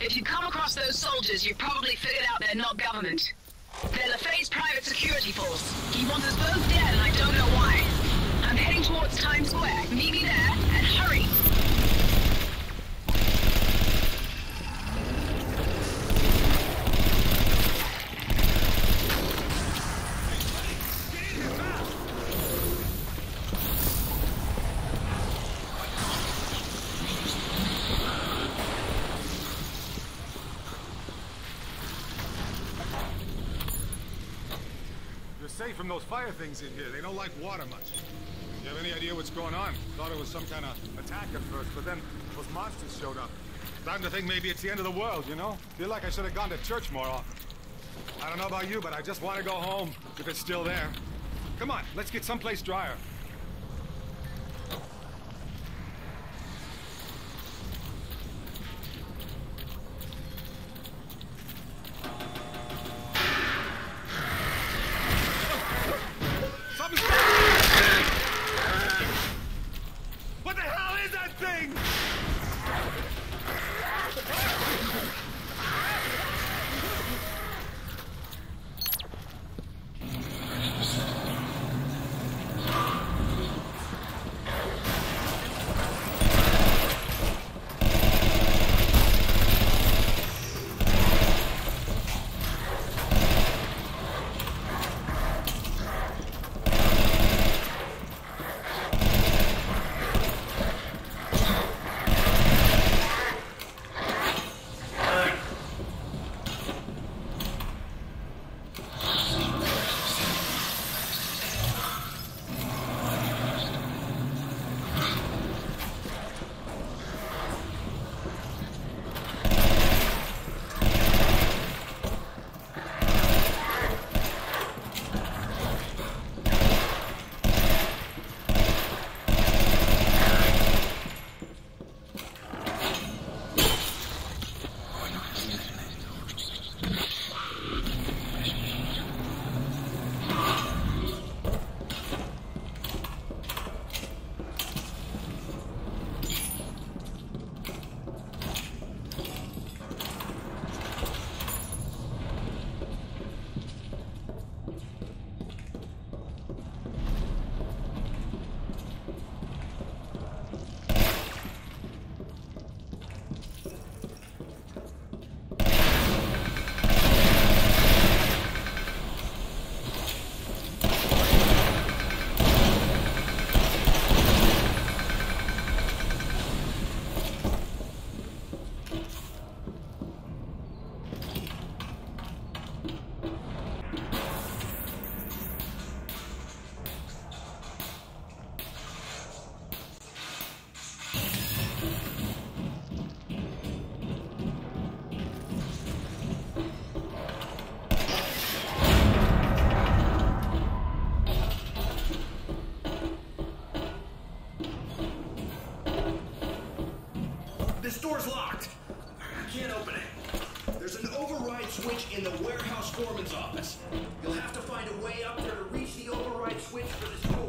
if you come across those soldiers, you've probably figured out they're not government. They're LaFay's private security force. He wants us both dead, and I don't know why. I'm heading towards Times Square. Meet me there, and hurry! Fire things in here. They don't like water much. You have any idea what's going on? Thought it was some kind of attack at first, but then those monsters showed up. Starting to think maybe it's the end of the world, you know? Feel like I should have gone to church more often. I don't know about you, but I just want to go home, if it's still there. Come on, let's get someplace drier. Switch in the warehouse foreman's office. You'll have to find a way up there to reach the override switch for this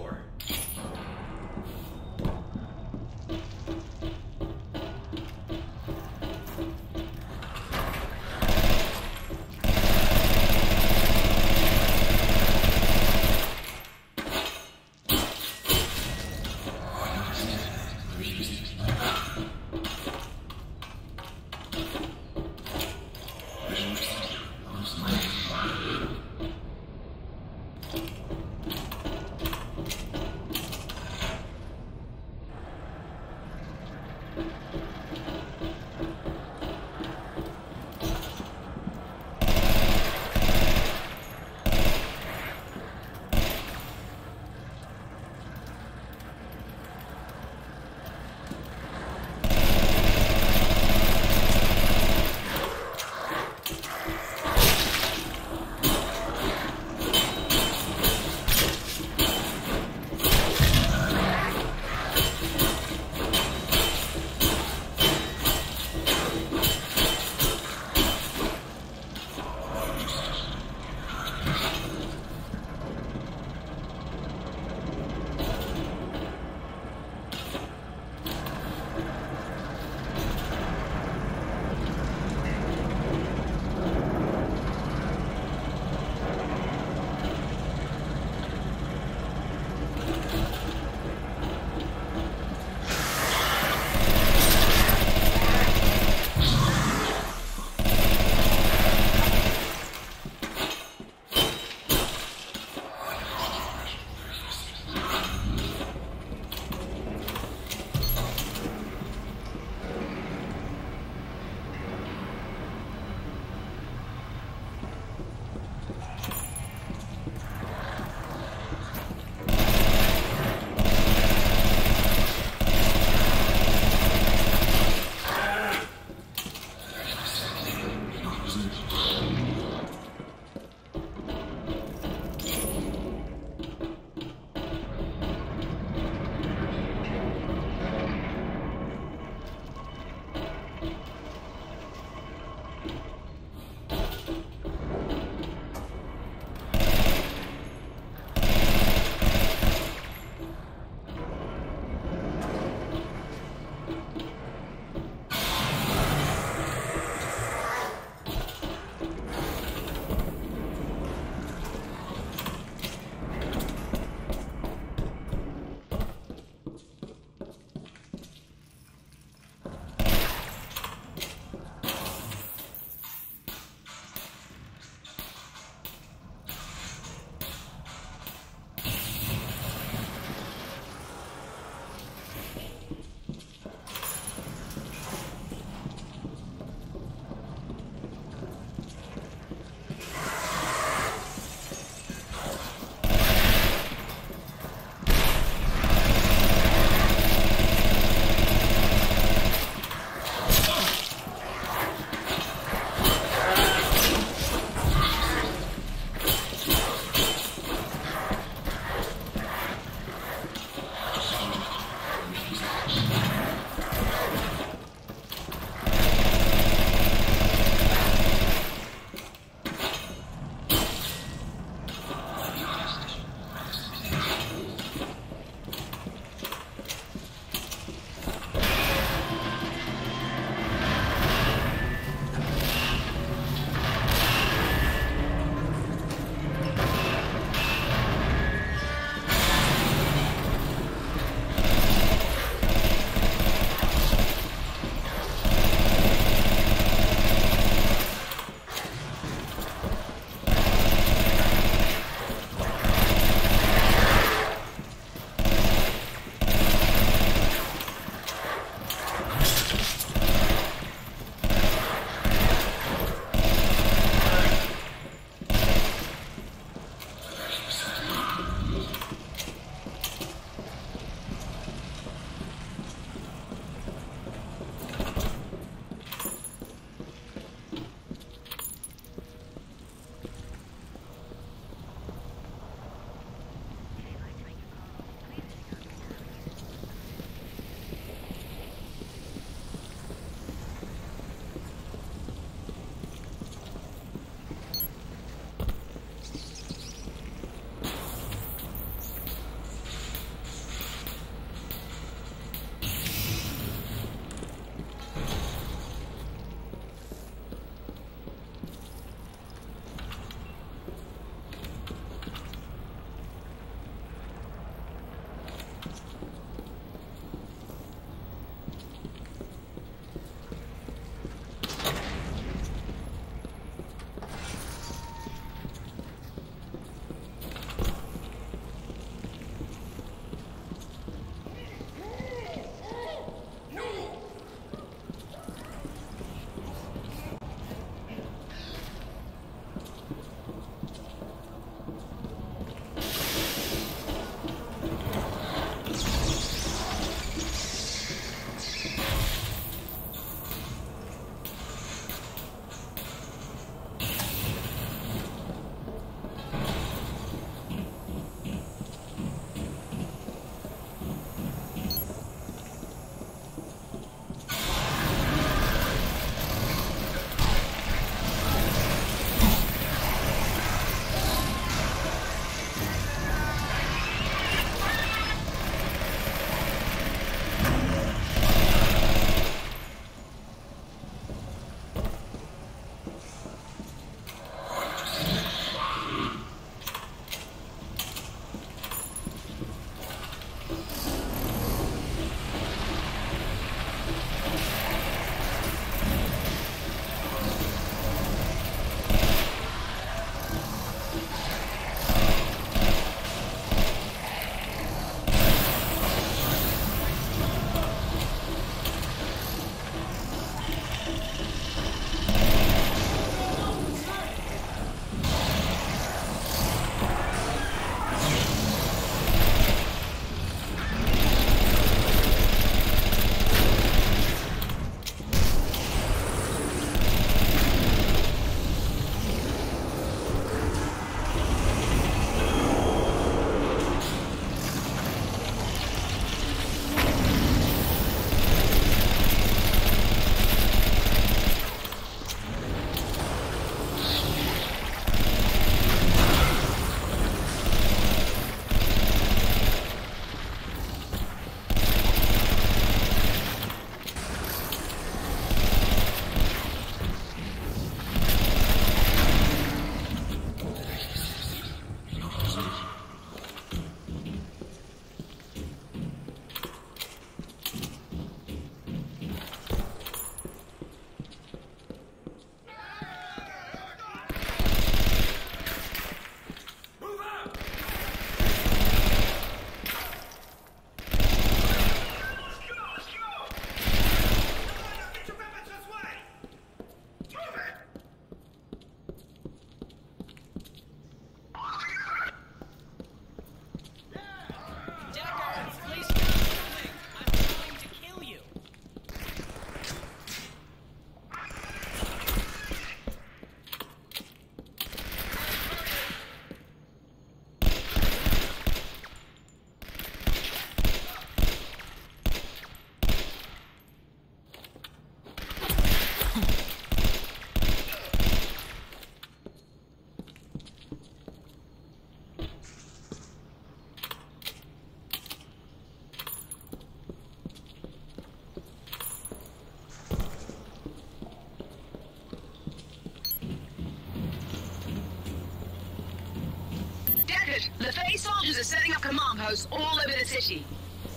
LeFay soldiers are setting up command posts all over the city.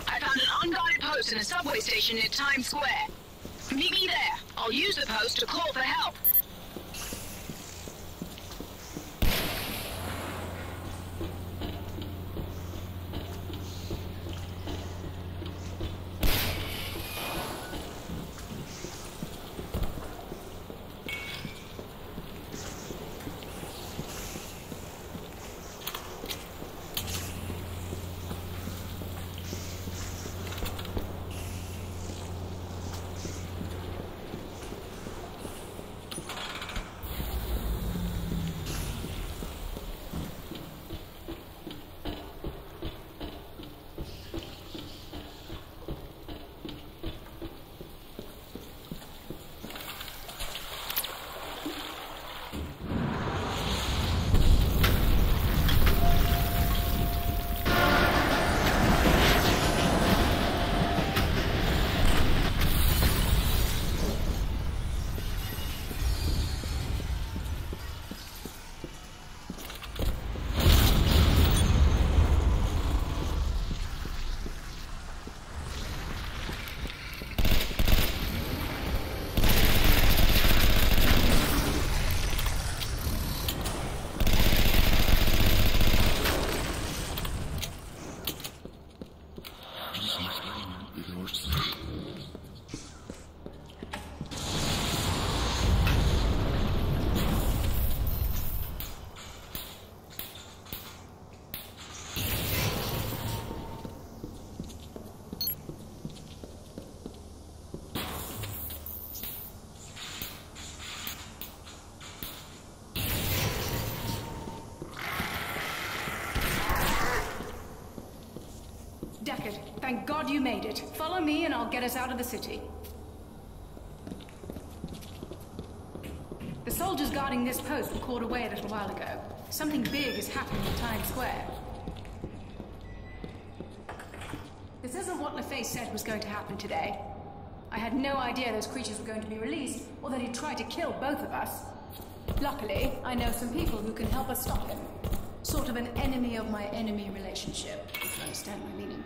I found an unguarded post in a subway station near Times Square. Meet me there. I'll use the post to call for help. Thank God you made it. Follow me and I'll get us out of the city. The soldiers guarding this post were called away a little while ago. Something big is happening in Times Square. This isn't what LeFay said was going to happen today. I had no idea those creatures were going to be released, or that he'd try to kill both of us. Luckily, I know some people who can help us stop him. Sort of an enemy of my enemy relationship, if you understand my meaning.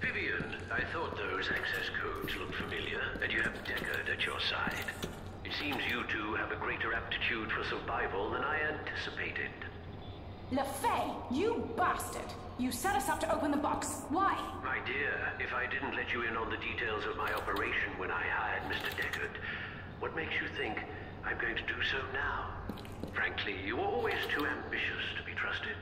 Vivian, I thought those access codes look familiar, and you have Deckard at your side. It seems you two have a greater aptitude for survival than I anticipated. LeFay, you bastard! You set us up to open the box. Why? My dear, if I didn't let you in on the details of my operation when I hired Mr. Deckard, what makes you think I'm going to do so now? Frankly, you were always too ambitious to be trusted.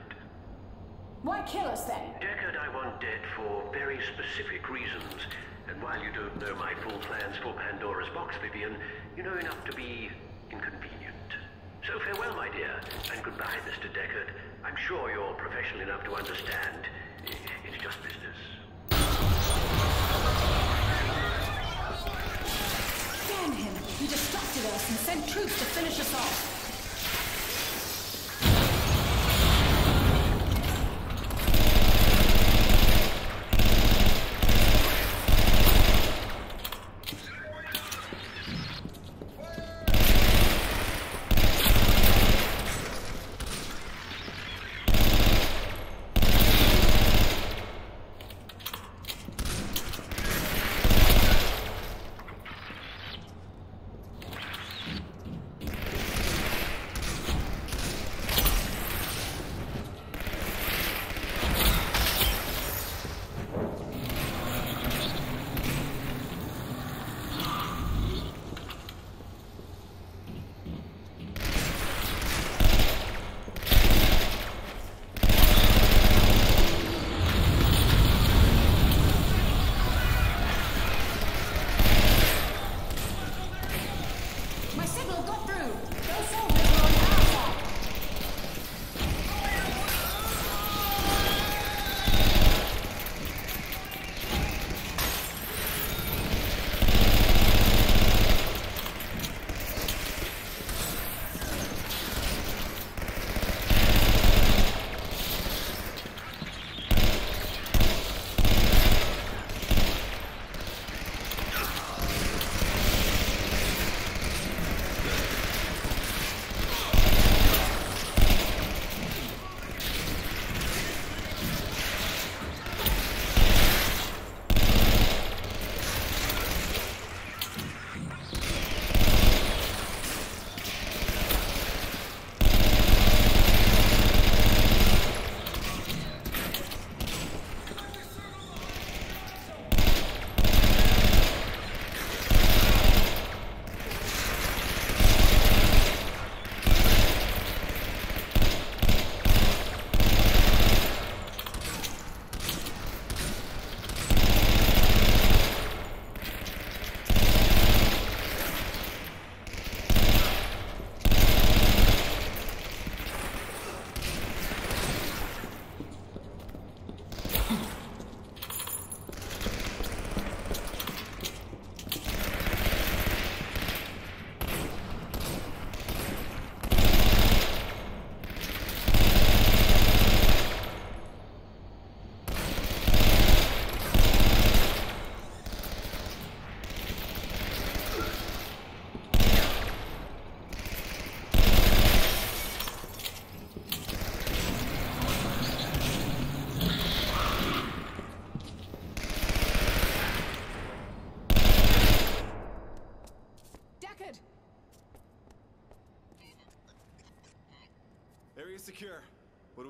Why kill us then? Deckard I want dead for very specific reasons. And while you don't know my full plans for Pandora's box, Vivian, you know enough to be inconvenient. So farewell, my dear, and goodbye, Mr. Deckard. I'm sure you're professional enough to understand. It's just business. Damn him! He distracted us and sent troops to finish us off.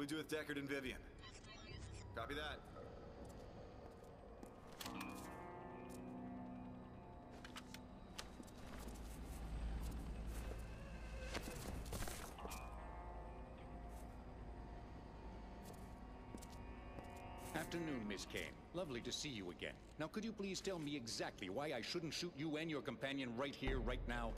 Do with Deckard and Vivian? Copy that. Afternoon, Miss Kane. Lovely to see you again. Now, could you please tell me exactly why I shouldn't shoot you and your companion right here, right now?